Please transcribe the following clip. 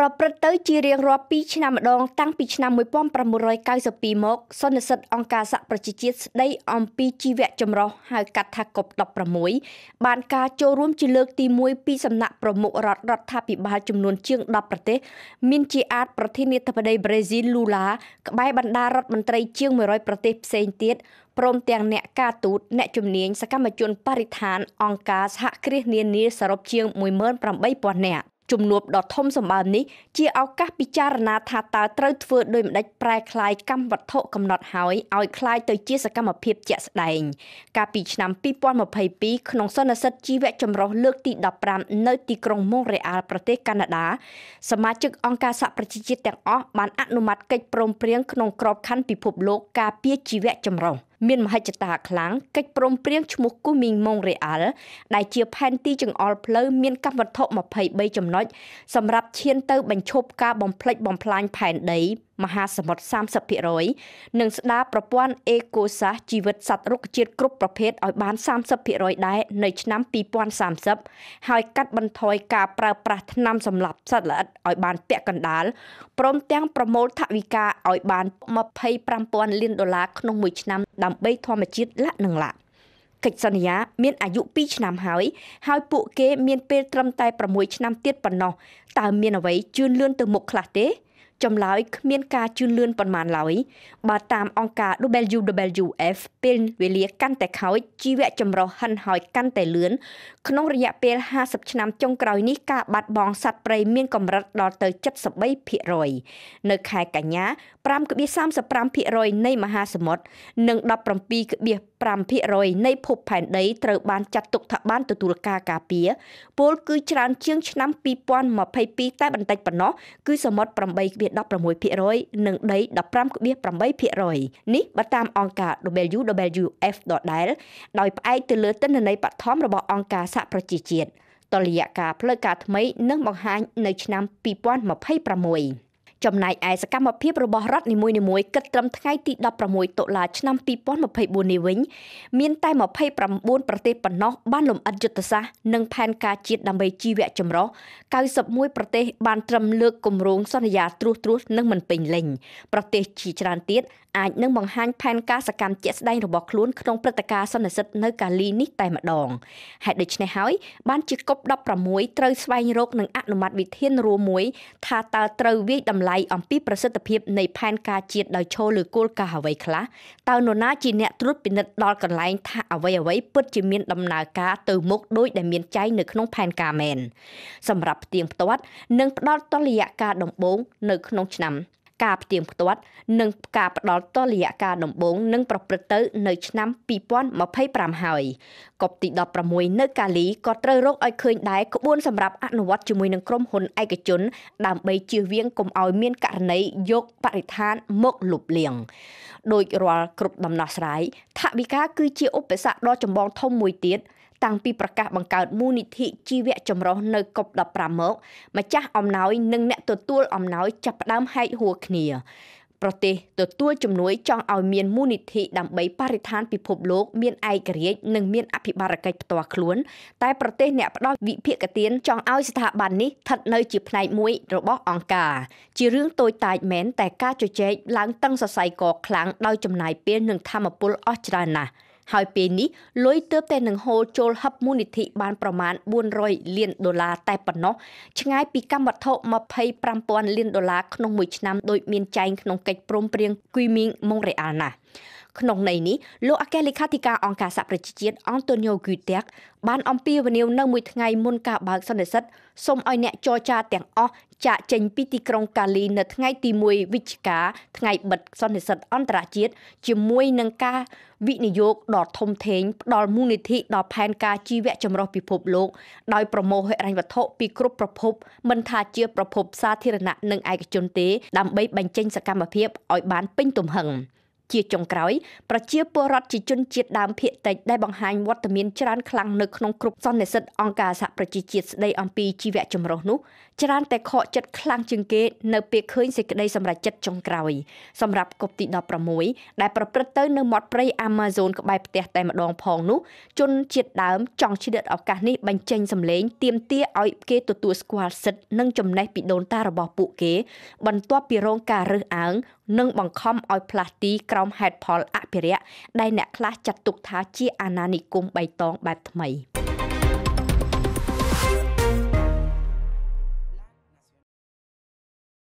ប្រព្រឹត្តទៅជារៀងរាល់2ឆ្នាំម្ដងតាំងពីឆ្នាំ1992មកសន្និសិទអង្គការសហប្រជាជាតិស្ដីអំពីជីវៈចម្រុះហៅកាត់ថាកុប16 បានការចូលរួមជាលើកទី1ពីសំណាក់ប្រមុខរដ្ឋរដ្ឋាភិបាលចំនួនជាង10ប្រទេសមានជាអាចប្រធានាធិបតីប្រេស៊ីលលូឡាក្បែរបណ្ដារដ្ឋមន្ត្រីជាង100ប្រទេសផ្សេងទៀតព្រមទាំងអ្នកការទូតអ្នកជំនាញសកម្មជនបរិស្ថានអង្គការសហគ្រាសនានាសរុបជាង18000នាក់ ជំនួបដ៏ធំសម្បើមនេះជាឱកាសពិចារណាថាតើត្រូវធ្វើដោយម្ដេចប្រែក្លាយកម្មវត្ថុកំណត់ហើយឲ្យក្លាយទៅជាសកម្មភាពជាក់ស្ដែង កាលពីឆ្នាំ2022ក្នុងសន្និសីទជីវៈចម្រុះលើកទី15នៅទីក្រុងម៉ុងរ៉េអាល់ប្រទេសកាណាដាសមាជិកអង្គការសហប្រជាជាតិទាំងអស់បានអនុម័តកិច្ចព្រមព្រៀងក្នុងក្របខ័ណ្ឌពិភពលោកការពារជីវៈចម្រុះ មានមហិច្ឆតាខ្លាំងកិច្ចព្រមព្រៀងឈ្មោះគូមីងម៉ុងរ៉េអាល់ដែលជាផែនទីចង្អុលផ្លូវមានកម្មវត្ថុ23ចំណុចសម្រាប់ឈានទៅបញ្ឈប់ការបំផ្លិចបំផ្លាញផែនដី មហាសមុទ្រ30%និងស្ដារប្រព័ន្ធអេកូសាសជីវិតសត្វរុក្ខជាតិគ្រប់ប្រភេទឲ្យបាន30%ដែរនៅឆ្នាំ2030ហើយកាត់បន្ថយការប្រើប្រាស់ថ្នាំសម្លាប់សត្វល្អិតឲ្យបានពាក់កណ្ដាលព្រមទាំងប្រមូលថវិកាឲ្យបាន25,000លានដុល្លារក្នុងមួយឆ្នាំដើម្បីធម្មជាតិលក្ខនឹងលក្ខកិច្ចសន្យាមានអាយុ2ឆ្នាំហើយហើយពួកគេមានពេលត្រឹមតែ6ឆ្នាំទៀតប៉ុណ្ណោះតើមានអ្វីជឿនលឿនទៅមុខខ្លះទេ ចម្លើយគ្មានការជឿនលឿនប៉ុន្មានឡើយបើតាមអង្គការ WWF ពេលវេលាកាន់តែខូចជីវៈចម្រុះហិនហោចកាន់តែលឿនក្នុងរយៈពេល50ឆ្នាំចុងក្រោយនេះការបាត់បង់សត្វព្រៃមានកម្រិតដល់ទៅ73%នៅខែកញ្ញា5.35%នៃមហាសមុទ្រនិង17.5%នៃភពផែនដីត្រូវបានចាត់ទុកថាបានទទួលការការពារពលគឺច្រើនជាងឆ្នាំ2022តែបន្តិចប៉ុណ្ណោះគឺសមុទ្រ8.16%និងដី15.8%នេះបើតាមអង្គការ WWF ដដែលដោយផ្អែកទៅលើទិន្នន័យបឋមរបស់អង្គការសហប្រជាជាតិតលយៈការផ្លូវការថ្មីនឹងបង្ហាញនៅឆ្នាំ2026 ចំណែកឯសកម្មភាពរបស់រដ្ឋនីមួយៗគិតត្រឹមថ្ងៃទី16តុលាឆ្នាំ2024នេះវិញមានតែ29ប្រទេសប៉ុណ្ណោះបានលំអិតយុទ្ធសាស្ត្រនិងផែនការជាតិដើម្បីជីវៈចម្រុះ91ប្រទេសបានត្រឹមលើកគម្រោងសន្យាត្រួសត្រាសនិងមិនពេញលេញប្រទេសជាច្រើនទៀតអាចនឹងបង្ហាញផែនការសកម្មជាក់ស្ដែងរបស់ខ្លួនក្នុងព្រឹត្តិការណ៍សន្និសិទនៅកាលីនេះតែម្ដងហេតុដូច្នេះហើយបានជាកុប16ត្រូវស្វែងរកនិងអនុម័តវិធានរួមមួយថាតើត្រូវវិយតម្លៃអំពីប្រសិទ្ធភាពនៃផែនការជាតិដោយឈលលើគោលការណ៍អ្វីខ្លះតើនរណាជាអ្នកត្រួតពិនិត្យដល់កន្លែងថាអ្វីអ្វីពិតជាមានដំណើរការទៅមុខដោយដែលមានចែងនៅក្នុងផែនការមែនសម្រាប់ផ្ទៀងផ្ទាត់និងផ្ដល់តលយៈការដំបូងនៅក្នុងឆ្នាំ ការផ្ទៀងផ្ទាត់ និងការផ្ដល់តលយៈការដំបូងនឹងប្រព្រឹត្តទៅនៅឆ្នាំ2025ហើយកុបទី16នៅកាលីក៏ត្រូវរកឲ្យឃើញដែរក្បួនសម្រាប់អនុវត្តជាមួយនឹងក្រុមហ៊ុនឯកជន ដើម្បីជៀសវាងកុំឲ្យមានករណីយកបរិស្ថានមកលុបលាងដោយរាល់គ្រប់ដំណោះស្រាយថវិកាគឺជាឧបសគ្គដ៏ចម្បងធំមួយទៀត តាំងពីប្រកាសបង្កើតមូលនិធិជីវៈចម្រុះនៅកុប15មកម្ចាស់អំណោយនិងអ្នកទទួលអំណោយចាប់ផ្ដើមហែកហួរគ្នាប្រទេសទទួលជំនួយចង់ឲ្យមានមូលនិធិដើម្បីបរិស្ថានពិភពលោកមានឯករាជ្យនិងមានអភិបាលកិច្ចផ្ទាល់ខ្លួន តែប្រទេសអ្នកផ្ដល់វិភាគទានចង់ឲ្យស្ថាប័ននេះស្ថិតនៅជាផ្នែកមួយរបស់អង្គការជារឿងតូចតាចមែនតែការជជែកឡើងតឹងសរសៃកខ្លាំងដោយចំណាយពេលនិងធមពលអស់ច្រើនណាស់ ហើយពេលនេះលុយទើបតែនឹងហូរចូលហឹបមូលនិធិបានប្រមាណ400លានដុល្លារតែប៉ុណ្ណោះឆ្ងាយពីកម្មវត្ថុ25,000លានដុល្លារក្នុងមួយឆ្នាំដោយមានចែងក្នុងកិច្ចព្រមព្រៀង Kunming Montreal ណា ក្នុងន័យនេះលោកអគ្គលេខាធិការអង្គការសហប្រជាជាតិអង់តូញ៉ូហ្គូតែកបានអំពាវនាវនៅមួយថ្ងៃមុនការបើកសន្និសីទសូមឲ្យអ្នកចរចាទាំងអស់ចាកចេញពីទីក្រុងកាលីនៅថ្ងៃទី1វិច្ឆិកាថ្ងៃបិទសន្និសីទអន្តរជាតិជាមួយនឹងការវិនិយោគដ៏ធំធេងផ្ដល់មូលនិធិដល់ផែនការជីវៈចម្រុះពិភពលោកដោយប្រមូលហិរញ្ញវត្ថុពីគ្រប់ប្រភពមិនថាជាប្រភពសាធារណៈនិងឯកជនទេ ដើម្បីបញ្ចេញសកម្មភាពឲ្យបានពេញទំហឹង ជាចុងក្រោយប្រជាពលរដ្ឋជាជនជាតិដើមភាគតិចដែលបង្ហាញវត្តមានច្រើនខ្លាំងនៅក្នុងគ្រប់សន្និសីទអង្គការសហប្រជាជាតិស្ដីអំពីជីវៈចម្រុះនោះច្រើនតែខកចិត្តខ្លាំងជាងគេនៅពេលឃើញសេចក្តីសម្រេចចិត្តចុងក្រោយសម្រាប់កុបទី16ដែលប្រព្រឹត្តទៅនៅមាត់ព្រៃ Amazon ក្បែរផ្ទះតែម្ដងផងនោះជនជាតិដើមចង់ឆ្លៀតឱកាសនេះបញ្ចេញសម្លេងទាមទារឲ្យគេទទួលស្គាល់សិទ្ធិនិងចំណេះពីដូនតារបស់ពួកគេ បន្ទាប់ពីរងការរើសអើង និងបង្ខំឲ្យផ្លាស់ទីក្រោមហេតុផលអភិរក្សដែលអ្នកខ្លះចាត់ទុកថាជាអាណានិគមបៃតងបែបថ្មី។